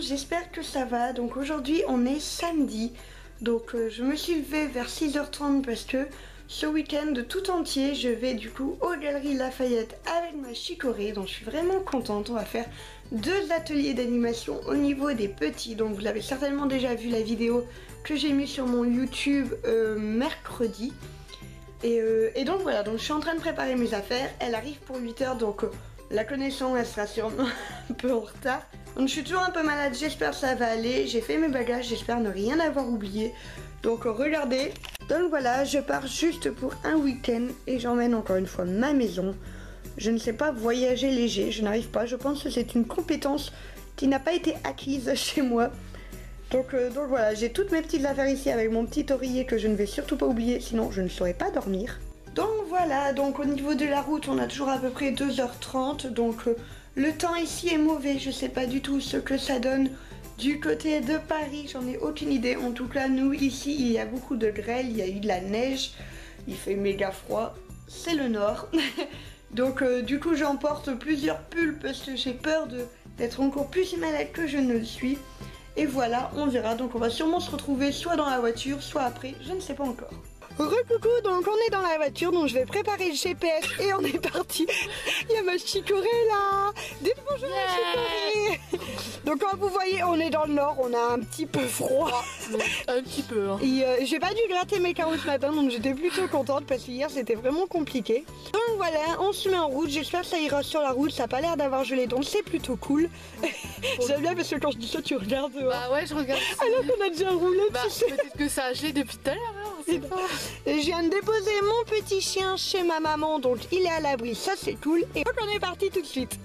j'espère que ça va. Donc aujourd'hui on est samedi. Donc euh, je me suis levée vers 6h30 parce que ce week-end tout entier je vais du coup aux Galeries Lafayette avec ma chicorée. Donc je suis vraiment contente. On va faire deux ateliers d'animation au niveau des petits. Donc vous avez certainement déjà vu la vidéo que j'ai mis sur mon YouTube euh, mercredi. Et, euh, et, donc voilà, donc je suis en train de préparer mes affaires. Elle arrive pour 8h donc la connaissance elle sera sûrement un peu en retard. Donc je suis toujours un peu malade, j'espère que ça va aller. J'ai fait mes bagages, j'espère ne rien avoir oublié. Donc regardez. Donc voilà, je pars juste pour un week-end et j'emmène encore une fois ma maison. Je ne sais pas voyager léger, je n'arrive pas. Je pense que c'est une compétence qui n'a pas été acquise chez moi. Donc, euh, donc voilà, j'ai toutes mes petites affaires ici avec mon petit oreiller que je ne vais surtout pas oublier, sinon je ne saurais pas dormir. Donc voilà, donc au niveau de la route, on a toujours à peu près 2h30. Donc euh, le temps ici est mauvais, je sais pas du tout ce que ça donne du côté de Paris, j'en ai aucune idée. En tout cas, nous ici, il y a beaucoup de grêle, il y a eu de la neige, il fait méga froid. C'est le nord. Donc euh, du coup, j'emporte plusieurs pulls parce que j'ai peur d'être encore plus malade que je ne le suis. Et voilà, on verra. Donc on va sûrement se retrouver soit dans la voiture, soit après, je ne sais pas encore. Recoucou, donc on est dans la voiture, donc je vais préparer le GPS et on est parti. Il y a ma chicorée là. Dites bonjour ma chicorée. Donc comme vous voyez, on est dans le nord, on a un petit peu froid. Un petit peu. Hein. Euh, j'ai pas dû gratter mes carreaux ce matin, donc j'étais plutôt contente parce que hier c'était vraiment compliqué. Donc voilà, on se met en route, j'espère que ça ira sur la route, ça a pas l'air d'avoir gelé, donc c'est plutôt cool. J'aime bien parce que quand je dis ça, tu regardes. Bah ouais, je regarde. Alors qu'on a déjà roulé. Bah, peut-être que ça a gelé depuis tout à l'heure, Je viens de déposer mon petit chien chez ma maman, donc il est à l'abri, ça c'est cool. Et donc on est parti tout de suite.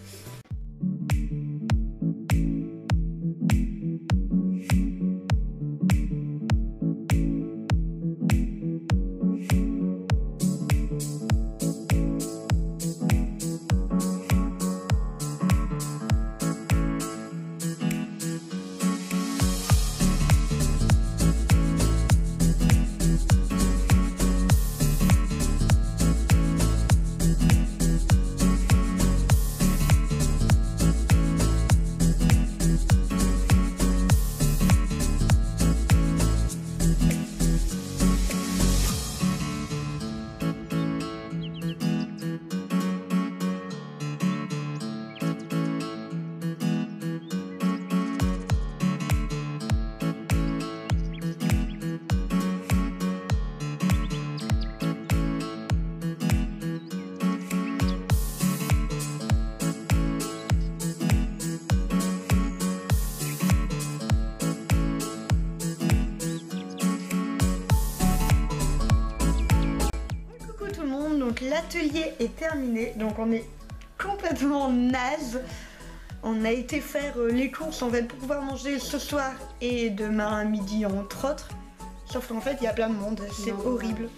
L'atelier est terminé, donc on est complètement naze. On a été faire euh, les courses fait pour pouvoir manger ce soir et demain à midi entre autres. Sauf qu'en fait il y a plein de monde, c'est horrible.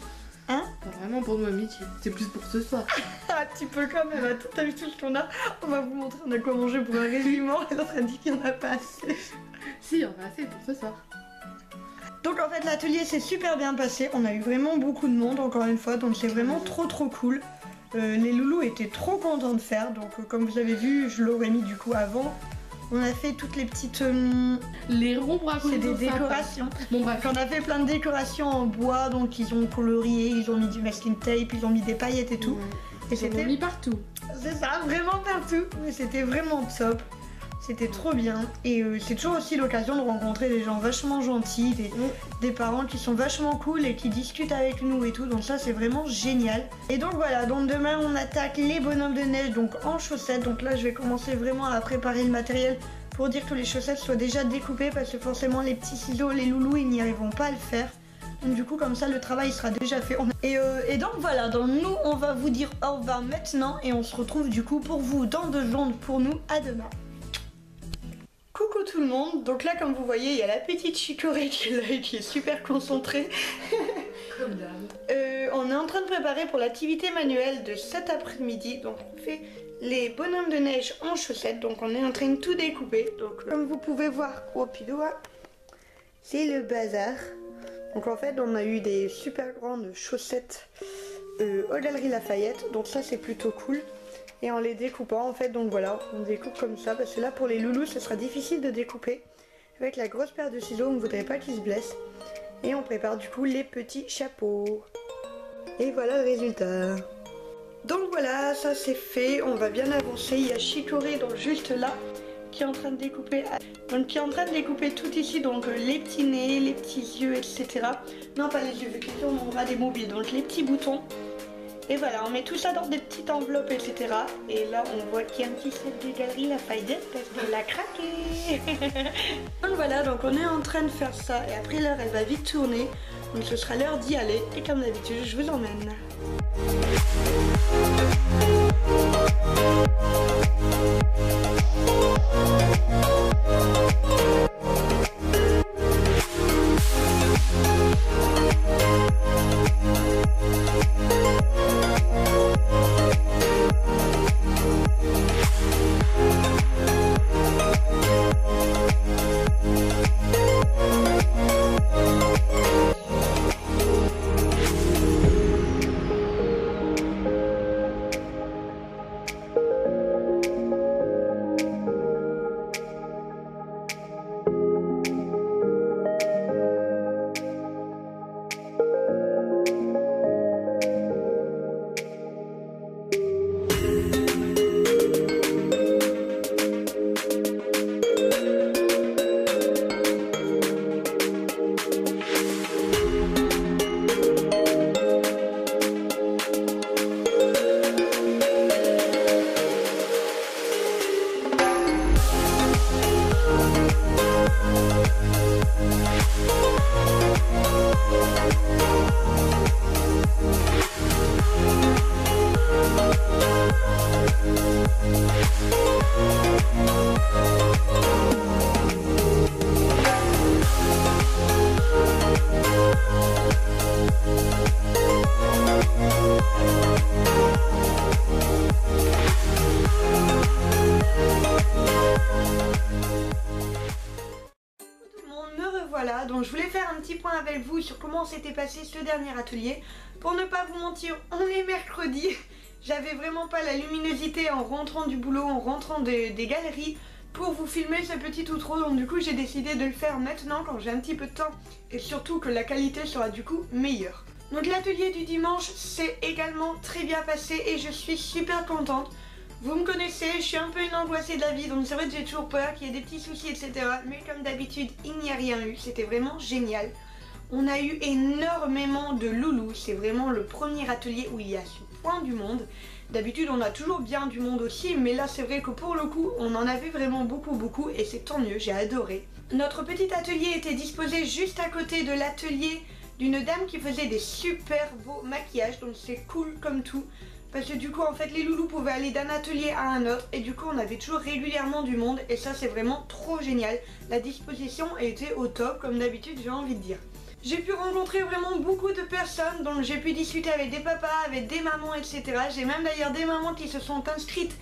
Hein? Vraiment pour nous à midi, c'est plus pour ce soir. un petit peu quand même, attends, t'as vu tout ce qu'on a On va vous montrer, on a quoi manger pour un régiment, alors ça dit qu'il n'y en a pas assez. si, on a assez pour ce soir. Donc en fait l'atelier s'est super bien passé, on a eu vraiment beaucoup de monde encore une fois, donc c'est vraiment trop trop cool. Euh, les loulous étaient trop contents de faire, donc euh, comme vous avez vu, je l'aurais mis du coup avant. On a fait toutes les petites... Euh, les ronds C'est des décorations. Bon bref. On a fait plein de décorations en bois, donc ils ont colorié, ils ont mis du masking tape, ils ont mis des paillettes et tout. Et c'était mis partout. C'est ça, vraiment partout. Mais c'était vraiment top. C'était trop bien. Et euh, c'est toujours aussi l'occasion de rencontrer des gens vachement gentils, des, parents qui sont vachement cool et qui discutent avec nous et tout. Donc ça c'est vraiment génial. Et donc voilà, donc demain on attaque les bonhommes de neige donc en chaussettes. Donc là je vais commencer vraiment à préparer le matériel pour dire que les chaussettes soient déjà découpées parce que forcément les petits ciseaux, les loulous ils n'y arriveront pas à le faire. Donc du coup comme ça le travail sera déjà fait. Et, euh, et donc voilà, donc nous on va vous dire au revoir maintenant et on se retrouve du coup pour vous dans deux secondes pour nous à demain. Tout le monde, donc là comme vous voyez il y a la petite chicorée qui est là qui est super concentrée. Comme d'hab. Euh, on est en train de préparer pour l'activité manuelle de cet après-midi, donc on fait les bonhommes de neige en chaussettes, donc on est en train de tout découper. Donc comme vous pouvez voir, oh pidoua, c'est le bazar. Donc en fait on a eu des super grandes chaussettes euh, aux Galeries Lafayette, donc ça c'est plutôt cool. Et en les découpant en fait. Donc voilà, on découpe comme ça parce que là pour les loulous, ce sera difficile de découper. Avec la grosse paire de ciseaux, on ne voudrait pas qu'ils se blessent. Et on prépare du coup les petits chapeaux. Et voilà le résultat. Donc voilà, ça c'est fait, on va bien avancer. Il y a Chicoré donc juste là qui est en train de découper donc qui est en train de découper tout ici donc les petits nez, les petits yeux etc. Non pas les yeux vu que on aura des mobiles donc les petits boutons et voilà, on met tout ça dans des petites enveloppes, etc. Et là, on voit qu'il y a un petit set de galerie Lafayette parce qu'elle a craqué. donc voilà, donc on est en train de faire ça. Et après l'heure, elle va vite tourner. Donc ce sera l'heure d'y aller. Et comme d'habitude, je vous emmène. S'était passé ce dernier atelier. Pour ne pas vous mentir, on est mercredi. J'avais vraiment pas la luminosité en rentrant du boulot, en rentrant des, galeries pour vous filmer ce petit outro. Donc du coup j'ai décidé de le faire maintenant quand j'ai un petit peu de temps et surtout que la qualité sera du coup meilleure. Donc l'atelier du dimanche s'est également très bien passé et je suis super contente. Vous me connaissez, je suis un peu une angoissée de la vie, donc c'est vrai que j'ai toujours peur qu'il y ait des petits soucis, etc. Mais comme d'habitude, il n'y a rien eu, c'était vraiment génial. On a eu énormément de loulous, c'est vraiment le premier atelier où il y a ce point du monde. D'habitude, on a toujours bien du monde aussi, mais là, c'est vrai que pour le coup, on en avait vraiment beaucoup, beaucoup, et c'est tant mieux, j'ai adoré. Notre petit atelier était disposé juste à côté de l'atelier d'une dame qui faisait des super beaux maquillages, donc c'est cool comme tout. Parce que du coup en fait les loulous pouvaient aller d'un atelier à un autre et du coup on avait toujours régulièrement du monde et ça c'est vraiment trop génial. La disposition était au top comme d'habitude j'ai envie de dire. J'ai pu rencontrer vraiment beaucoup de personnes donc j'ai pu discuter avec des papas, avec des mamans etc. J'ai même d'ailleurs des mamans qui se sont inscrites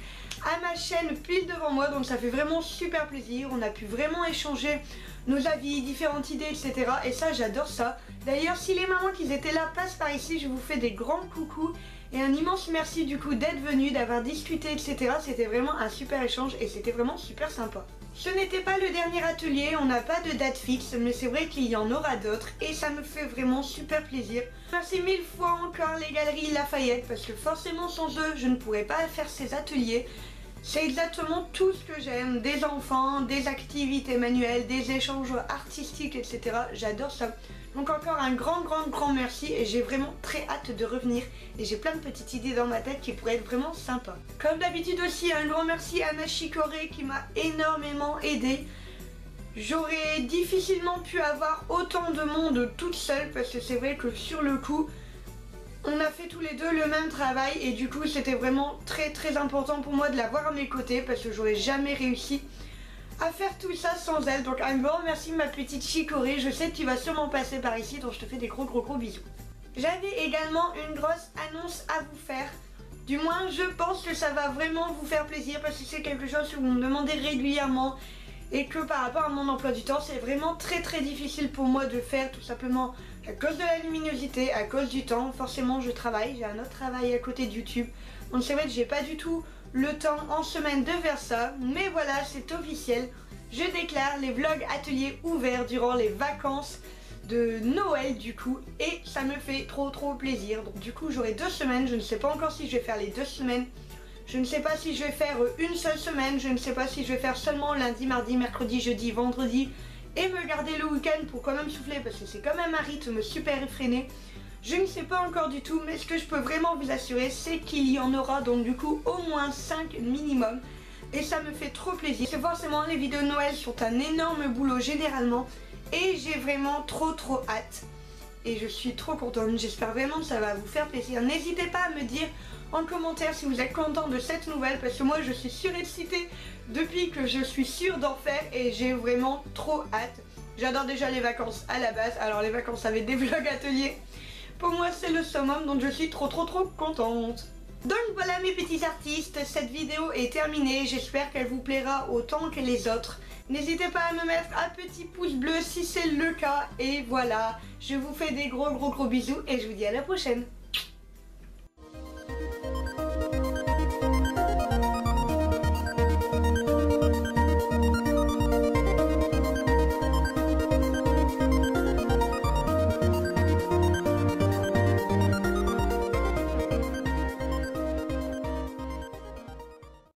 à ma chaîne pile devant moi donc ça fait vraiment super plaisir. On a pu vraiment échanger nos avis, différentes idées etc. Et ça j'adore ça. D'ailleurs si les mamans qui étaient là passent par ici je vous fais des grands coucous et un immense merci du coup d'être venu, d'avoir discuté, etc. C'était vraiment un super échange et c'était vraiment super sympa. Ce n'était pas le dernier atelier, on n'a pas de date fixe, mais c'est vrai qu'il y en aura d'autres et ça me fait vraiment super plaisir. Merci mille fois encore les Galeries Lafayette parce que forcément sans eux, je ne pourrais pas faire ces ateliers. C'est exactement tout ce que j'aime, des enfants, des activités manuelles, des échanges artistiques, etc. J'adore ça. Donc encore un grand grand grand merci et j'ai vraiment très hâte de revenir et j'ai plein de petites idées dans ma tête qui pourraient être vraiment sympas. Comme d'habitude aussi un grand merci à Nashikore qui m'a énormément aidé. J'aurais difficilement pu avoir autant de monde toute seule parce que c'est vrai que sur le coup on a fait tous les deux le même travail et du coup c'était vraiment très très important pour moi de l'avoir à mes côtés parce que j'aurais jamais réussi à faire tout ça sans elle. Donc un grand merci ma petite chicorée. Je sais que tu vas sûrement passer par ici, donc je te fais des gros gros gros bisous. J'avais également une grosse annonce à vous faire. Du moins, je pense que ça va vraiment vous faire plaisir parce que c'est quelque chose que vous me demandez régulièrement et que par rapport à mon emploi du temps, c'est vraiment très très difficile pour moi de faire tout simplement à cause de la luminosité, à cause du temps. Forcément, je travaille, j'ai un autre travail à côté de YouTube. Donc c'est vrai que j'ai pas du tout le temps en semaine de faire ça. Mais voilà, c'est officiel. Je déclare les vlogs ateliers ouverts durant les vacances de Noël du coup et ça me fait trop trop plaisir du coup j'aurai deux semaines je ne sais pas encore si je vais faire les deux semaines je ne sais pas si je vais faire une seule semaine je ne sais pas si je vais faire seulement lundi mardi mercredi jeudi vendredi et me garder le week-end pour quand même souffler parce que c'est quand même un rythme super effréné je ne sais pas encore du tout mais ce que je peux vraiment vous assurer c'est qu'il y en aura donc du coup au moins 5 minimum et ça me fait trop plaisir. C'est forcément les vidéos de Noël sont un énorme boulot généralement et j'ai vraiment trop trop hâte. Et je suis trop contente, j'espère vraiment que ça va vous faire plaisir. N'hésitez pas à me dire en commentaire si vous êtes content de cette nouvelle parce que moi je suis surexcitée depuis que je suis sûre d'en faire et j'ai vraiment trop hâte. J'adore déjà les vacances à la base, alors les vacances avec des vlogs ateliers, pour moi c'est le summum donc je suis trop trop trop contente. Donc voilà mes petits artistes, cette vidéo est terminée, j'espère qu'elle vous plaira autant que les autres. N'hésitez pas à me mettre un petit pouce bleu si c'est le cas. Et voilà, je vous fais des gros gros gros bisous et je vous dis à la prochaine.